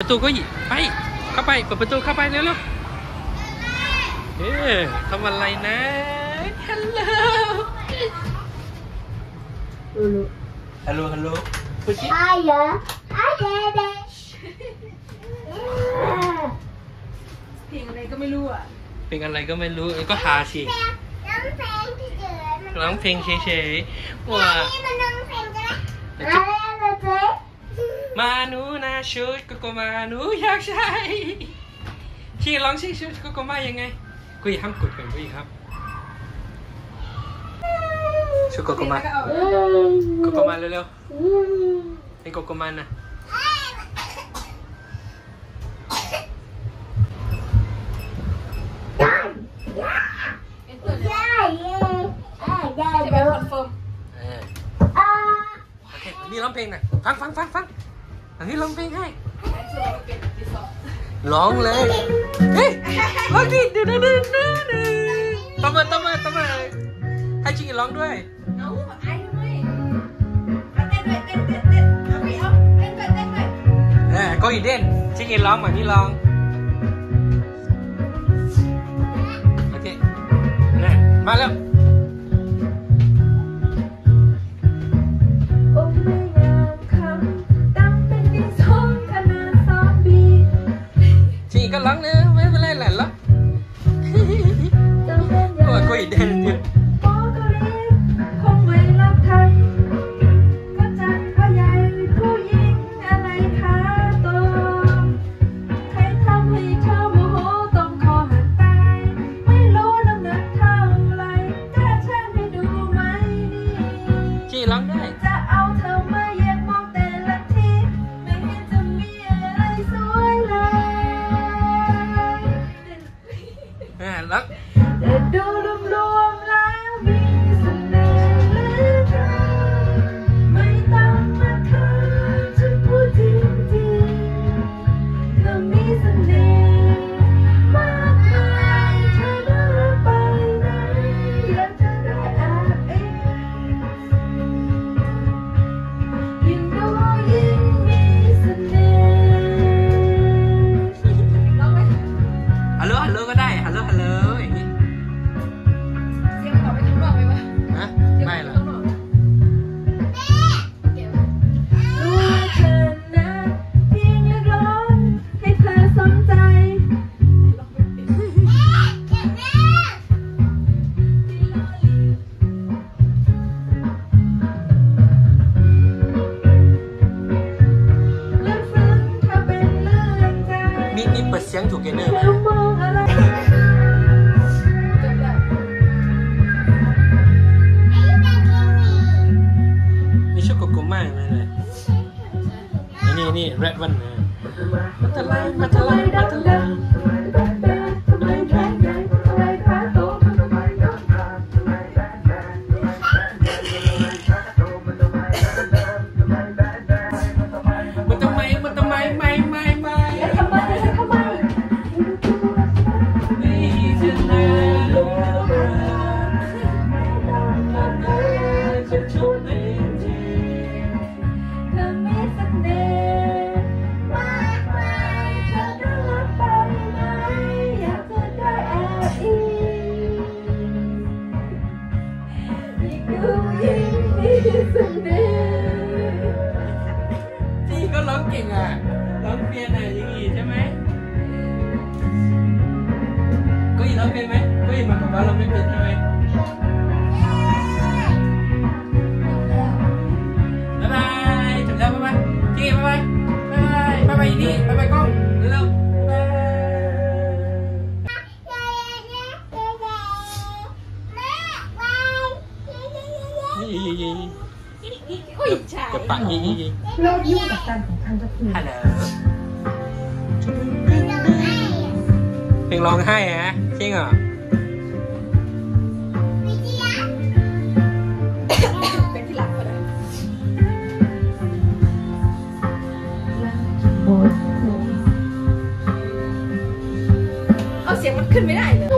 ประตูก็หยิบไป เข้าไป เปิดประตูเข้าไปเร็วๆเอ๊ะทำอะไรนะ ฮัลโหล ฮัลโหล ฮัลโหลพูดสิ Hiya. Hi, Daddy. เพลงอะไรก็ไม่รู้อะเป็นอะไรก็ไม่รู้เอ้ยก็ทาสิน้องเพลงที่เกิดร้องเพลงเฉยๆว่านี่มันน้องเพลงจะได้เดี๋ยวอ มาหนูนะชุดโกโกมาหนูอยากใช้ที่ร้องสิชุดโกโกมายังไงกุยห้ามกดกันกุยครับชุดโกโกมาแล้วก็เอาโกโกมาเร็วๆเป็นโกโกมานะเป็นตัวเนี้ยใช่เย่เอ้ยได้จะเดี๋เป็ยนวคอนเฟิร์มเอออ่าโอเคนี่ร้องเพลงหน่อยฟังฟังฟังฟัง อันนี้ร้องเพลงให้ไอ้ส่วนเราเป็นที่สองร้องเลย เฮ้ยร้องดิดูดูดูดูดูตบมือตบมือตบมือให้จิงร้องด้วย เอาไอ้ด้วยเอาเต้นด้วยเต้นเต้นเต้นเอาไปเอาเต้นด้วยเต้นด้วยเออก็อีเด่นจิงร้องเหมือนนี่ร้องโอเคน่ะมาแล้ว ฮัลโหลฮัลโหลก็ได้ฮัลโหลฮัลโหลอย่างนี้เสียงต่อไปข้างนอกไหมวะฮะเสียงไม่ต่อหรไปอกข้างนอกเก็บรู้ว่าเธอนะเพียงเรียกร้องให้เธอสนใจลองไปปิดเรื่องซึ้งถ้าเป็นเรื่องใจมีมีเปิดเสียงถูกเกนเนอร์ไหม นี่แรดวัน ก็อีร้องเป็นไหมก็อีมากับว่าเราไม่เป็นใช่ไหมบ๊ายบายจบแล้วบ๊ายบายจี บ๊ายบายบ๊ายบายบ๊ายบายดีบ๊ายบายกล้องเร็วๆบ๊ายบายยี่ยี่ยี่อุ้ยใช่กระปะยี่ยี่ยี่เลิกยุ่งกับการของท่านสักทีฮัลโหลเพลงร้องไห้ฮะจริงเหรอเป็นที่รักก็ได้เอาเสียงมันขึ้นไม่ได้เลย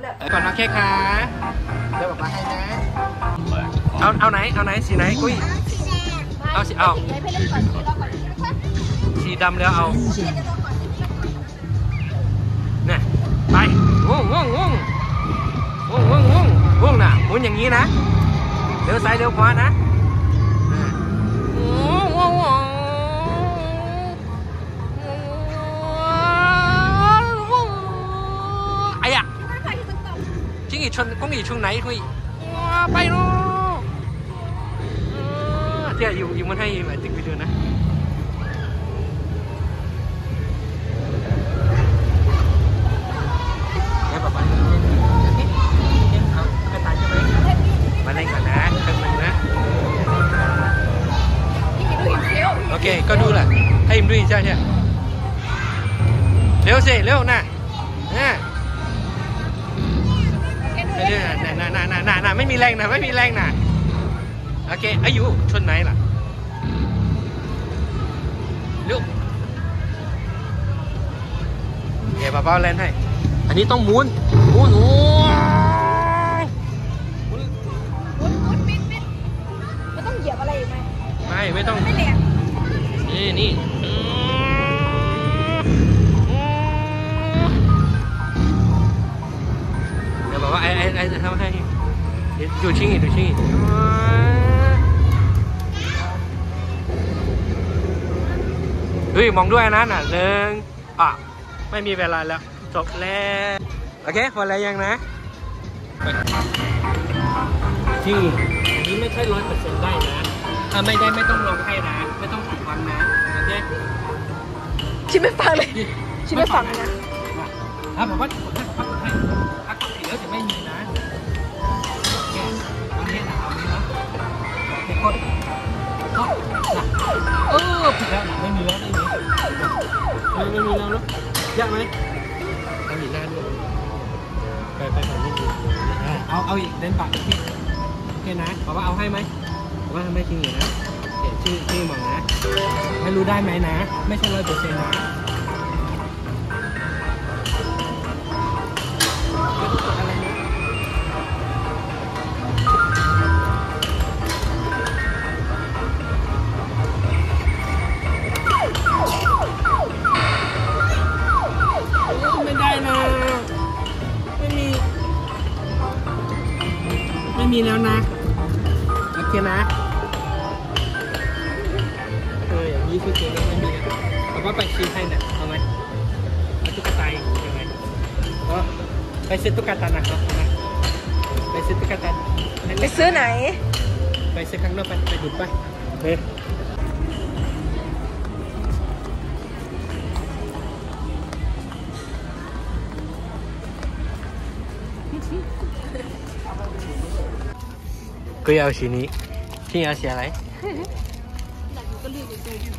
ไปจบแล้วก่อนนะแค่ค่ะเดี๋ยวบอกมาให้นะ เอาเอาไหนเอาไหนสีไหนกุ้ยเอาสิเอาไปเล่นก่อนสิรอก่อนสีดำแล้วเอาน่ะไปง่วงง่วงง่วงง่วงง่วงง่วงง่วงน่ะหมุนอย่างนี้นะเลี้ยวซ้ายเลี้ยวขวานะ จริงอีกชนก้องอีกช่วงไหนคุยไปลูกเดี๋ยวอยู่อยู่ ไปดูนะแม่บอกว่าเล่นากระต่ายใช่ไหมมาเล่นก่อนนะแป๊บนึงนะโอเคก็ดูแหละให้อิมด้วยใช่ใช่เร็วสิเร็วนะนะนะนะนะนะนะไม่มีแรงนะไม่มีแรงนะโอเคอายุชนไหนล่ะเร็วเดี๋ยวป้าป้าเล่นให้อันนี้ต้องหมุนหมุนหมุนมุดมุดปิดปิดมันต้องเหยียบอะไรอีกไหมไม่ไม่ต้องไม่แหลกนี่นี่ เดี๋ยวบอกว่าไอ้ไอ้ไอ้ทำให้เดี๋ยวดูชิงอีกดูชิงอีกเฮ้ยมองด้วยนะน่ะหนึ่งอะไม่มีเวลาแล้ว จบแล้ว โอเคพอแล้วยังนะที่อันนี้ไม่ใช่ร้อยเปอร์เซ็นต์ได้นะ ถ้าไม่ได้ไม่ต้องลงให้นะ ไม่ต้องผิดหวังนะ โอเคชิไม่ฟังเลย ชิไม่ฟังนะถ้าบอกว่าถ้าพักให้พักให้ แล้วจะไม่มีนะโอเคเอาเนี้ยนะเอาเนี้ยนะโอเคกดกดนะเออผิดแล้วนะไม่มีแล้วไม่มีไม่ไม่มีแล้วเนาะยากไหมเอาอีหน้าด้วยไปไปฝั่งนี้ดีเอาเอาอีกเล่นปากอีกทีโอเคนะบอกว่าเอาให้ไหมบอกว่าไม่จริงอยู่นะโอเคชื่อชื่อมองนะไม่รู้ได้ไหมนะ ไม่ใช่ร้อยเปอร์เซ็นต์นะ ไม่มีแล้วนะ โอเคนะ เอออย่างนี้คือเจอแล้วไม่มีแล้วเอาว่าไปซื้อให้เนี่ยเอาไหมเอาตุ๊กตาอีกยังไงอ๋อไปซื้อตุ๊กตานะครับเอาไหมไปซื้อตุ๊กตาไปซื้อไหน ไปซื้อข้างนอกไปไปดูไปเฮ้ ก็เอาสีนี้ที่เอาสีอะไรก็เลือกดู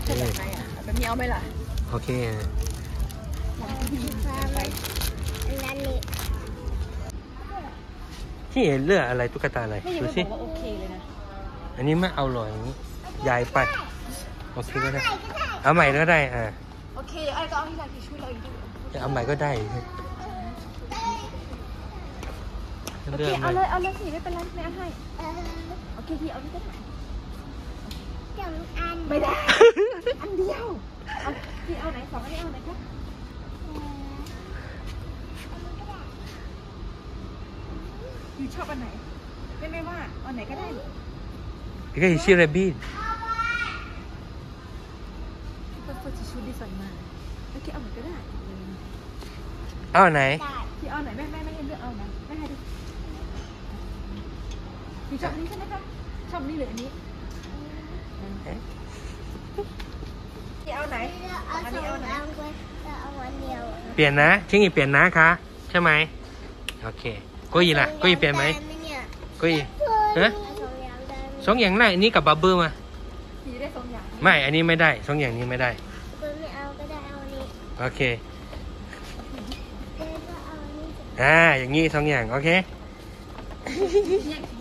ดูแบบไหนอะแบบนี้เอาไหมล่ะโอเคไปนั่นนี่ที่เห็นเลือกอะไรตุ๊กตาอะไรไม่ยังดูไม่สิบอกว่าโอเคเลยนะอันนี้ไม่เอาหรอยอย่างนี้ยายไปโอเคก็ได้เอาใหม่ก็ได้อ่าโอเคไอ้ก็เอาที่ร้านที่ช่วยเราอีกด้วยจะเอาใหม่ก็ได้โอเลืเคอกเอาเลเลยยเอาเลยสิไม่เป็นไรไม่เอาให้ เออโอเคที่เอาที่ก็ได้จงอันไม่ได้ อันเดียวเอาที่เอาไหนสองอันนี้เอาไหนคะอยู่ชอบอันไหน ไม่ไม่ว่าอันไหนก็ได้ก็อีชิเรบี้เฟิร์สเฟิร์สชุดดีสวยมากโอเคเอาไหนก็ได้เอาไหนได้ที่เอาไหนแม่แม่ไม่ให้เลือกเอาไหนแม่ให้ดิพี่ชอบอันนี้ใช่ไหมคะ ชอบอันนี้หรืออันนี้ที่เอาไหนเอาอันสอนี้งเอาไหนอันไว้จะเอาอันเดียวเปลี่ยนนะชิงอีเปลี่ยนนะคะ ใช่ไหมโอเคกุยล่ะกุยเปลี่ยนไหมด้เนี่ยกุยฮะเอาสองอย่างได้ไหมสองอย่างไหนอันนี้กับบับเบิ้ลมาพี่ได้สองอย่างไม่อันนี้ไม่ได้สองอย่างนี้ไม่ได้คุณไม่เอาก็ได้เอาอันนี้โอเคเจ๊ก็เอาอันนี้อ่าอย่างนี้สองอย่างโอเคแยกสี